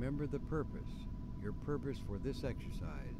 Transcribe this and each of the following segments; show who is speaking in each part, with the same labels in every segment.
Speaker 1: Remember the purpose, your purpose for this exercise.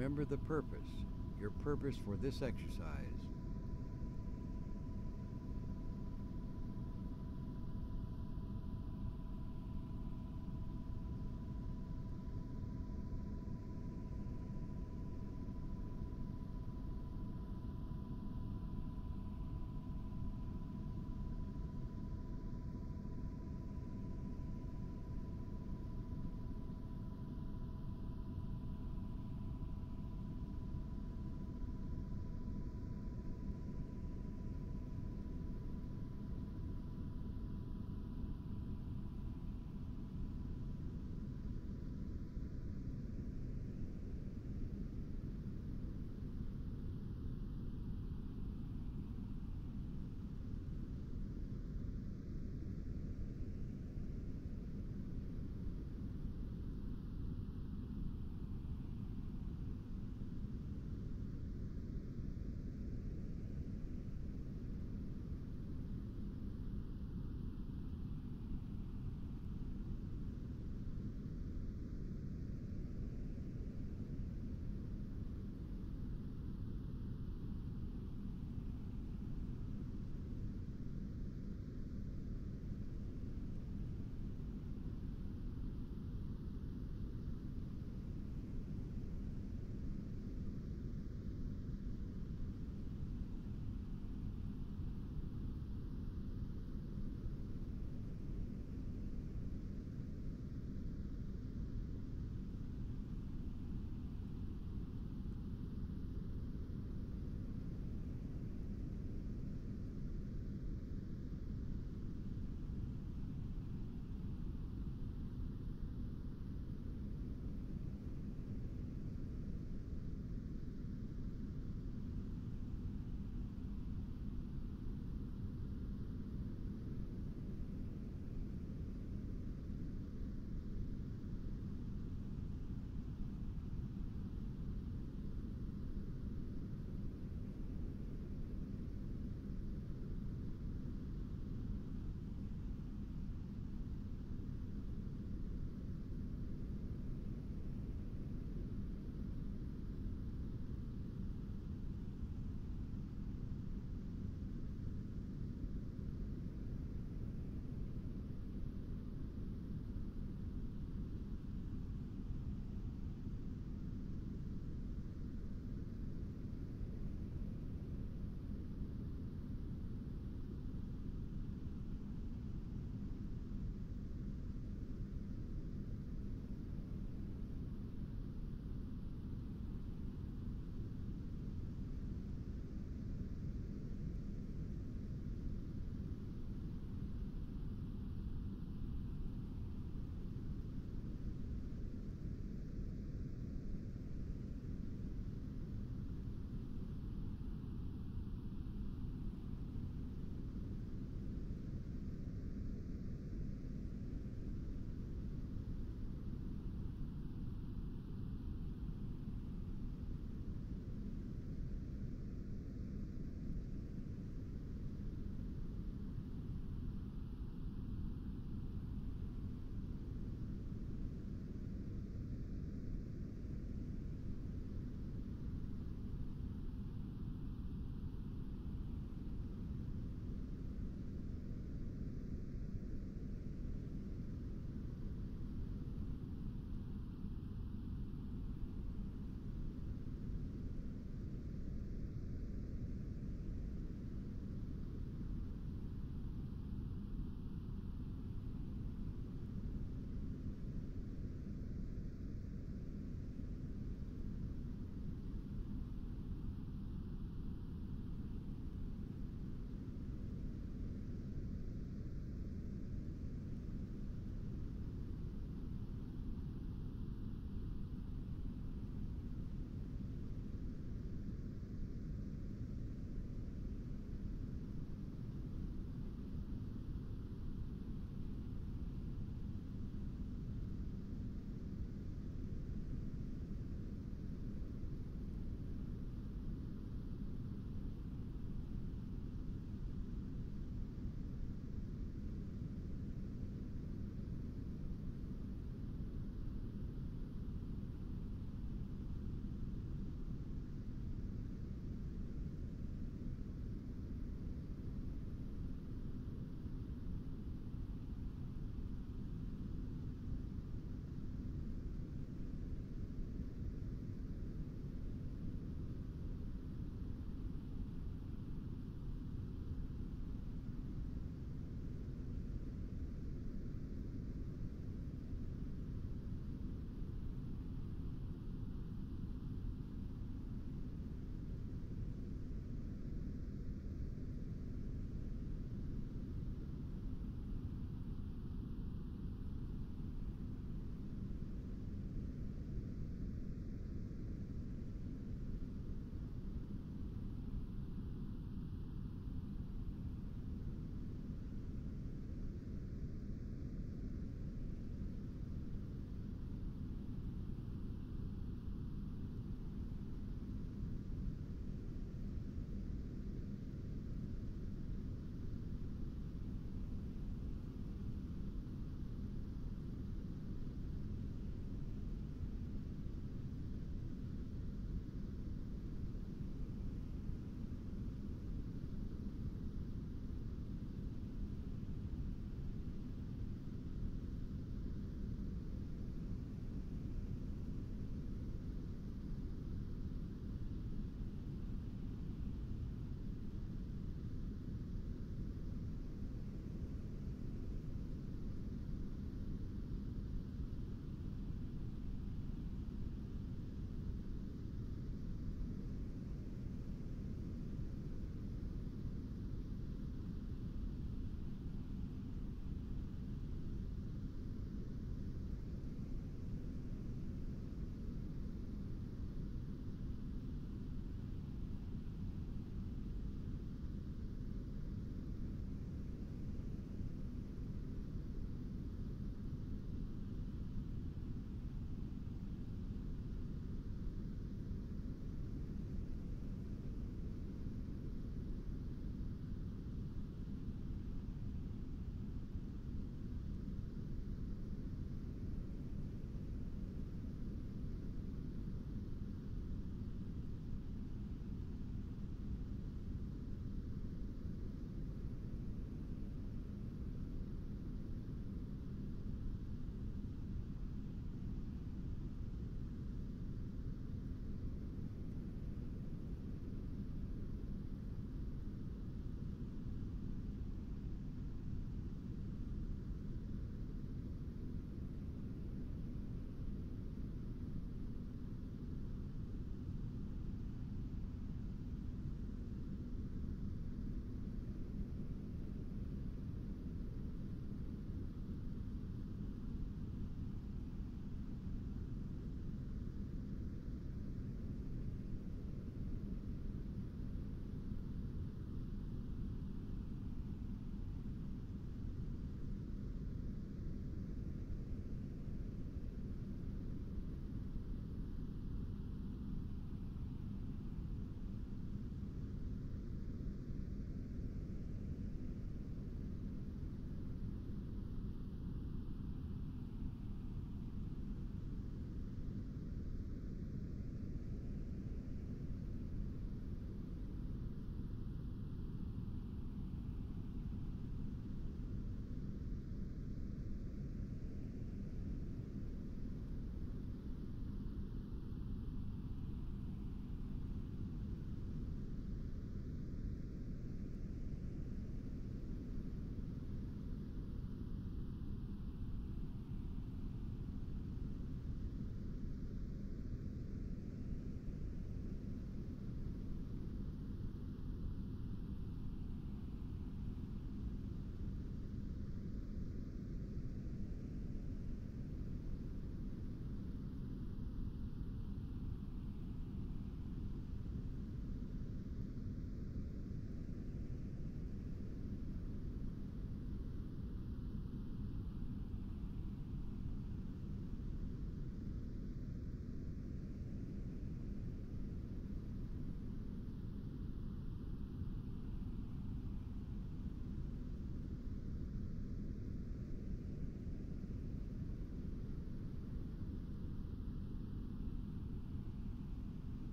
Speaker 1: Remember the purpose, your purpose for this exercise.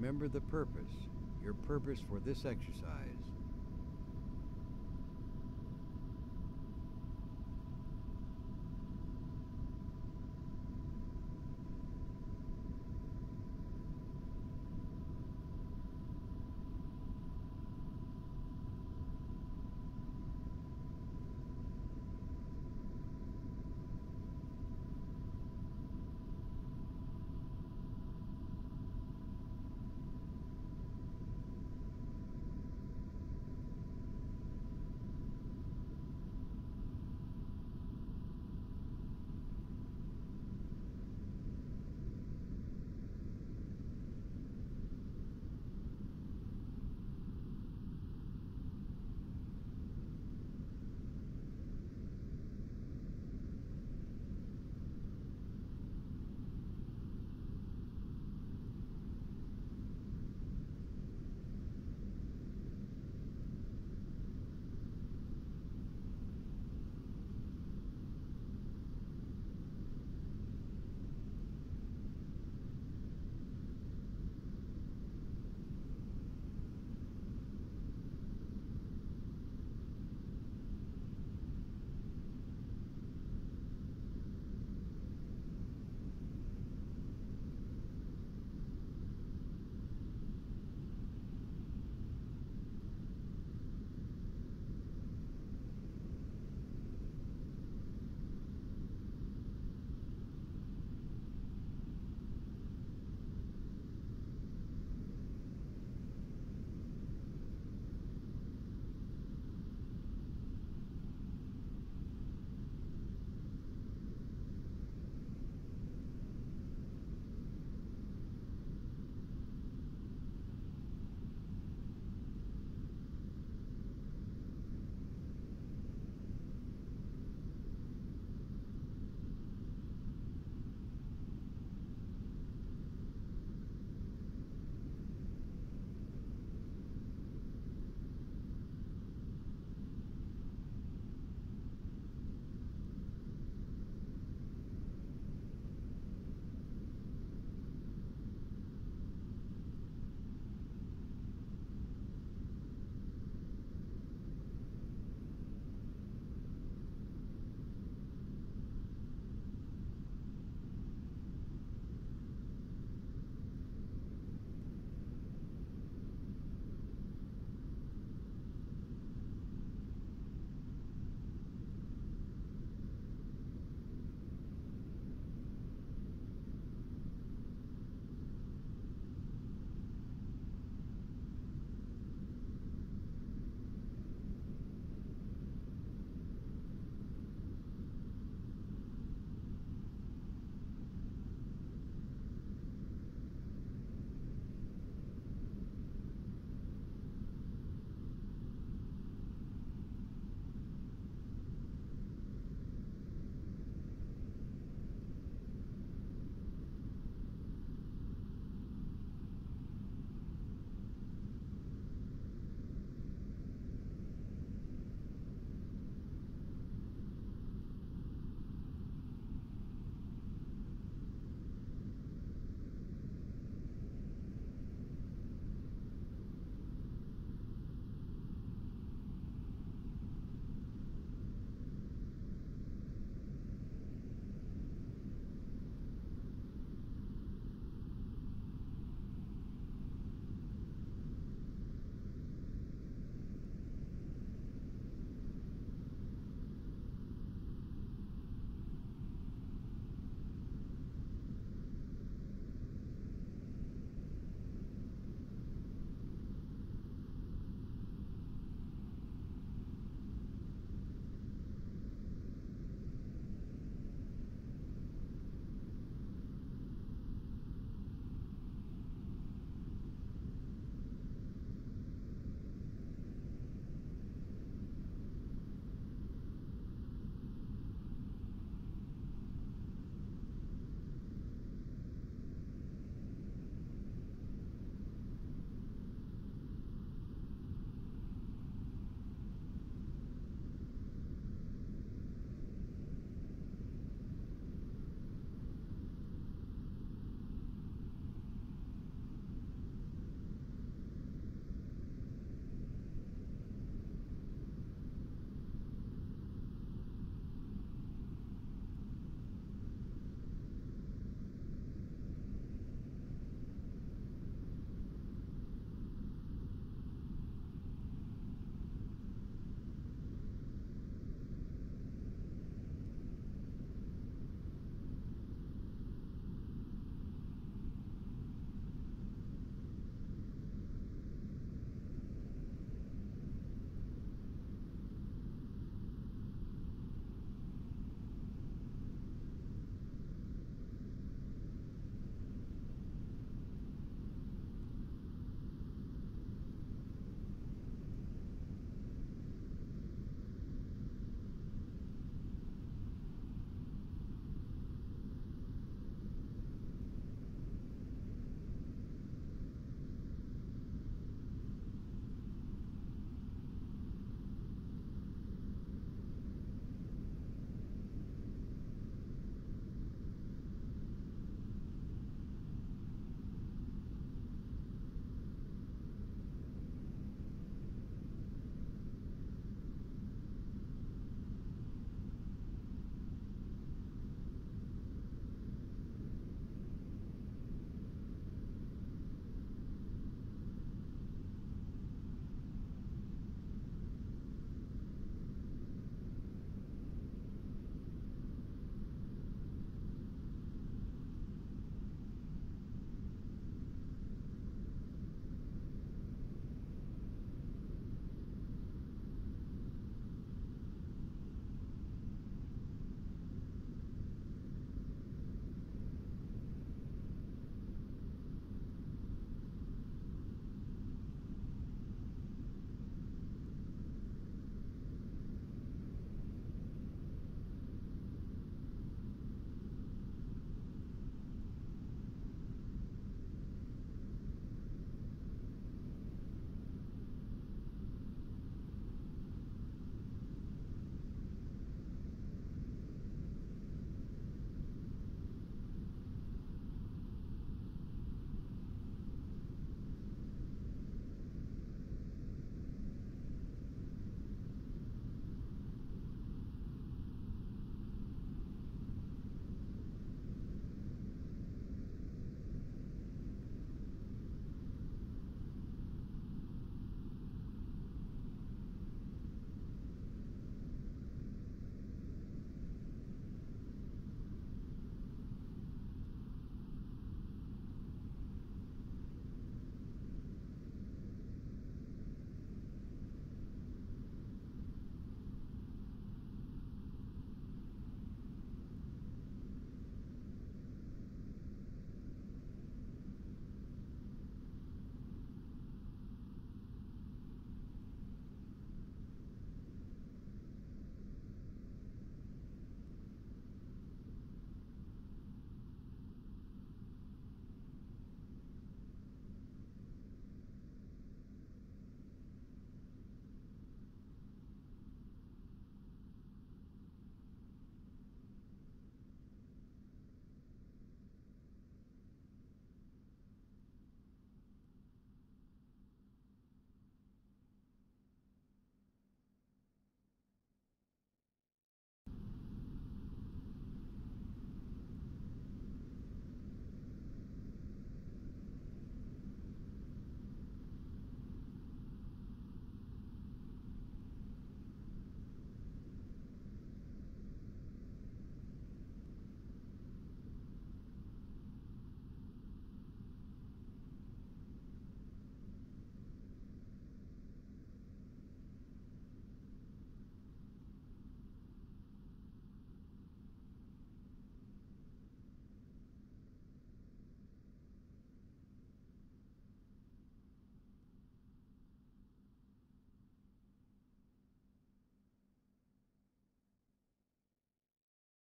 Speaker 1: Remember the purpose. Your purpose for this exercise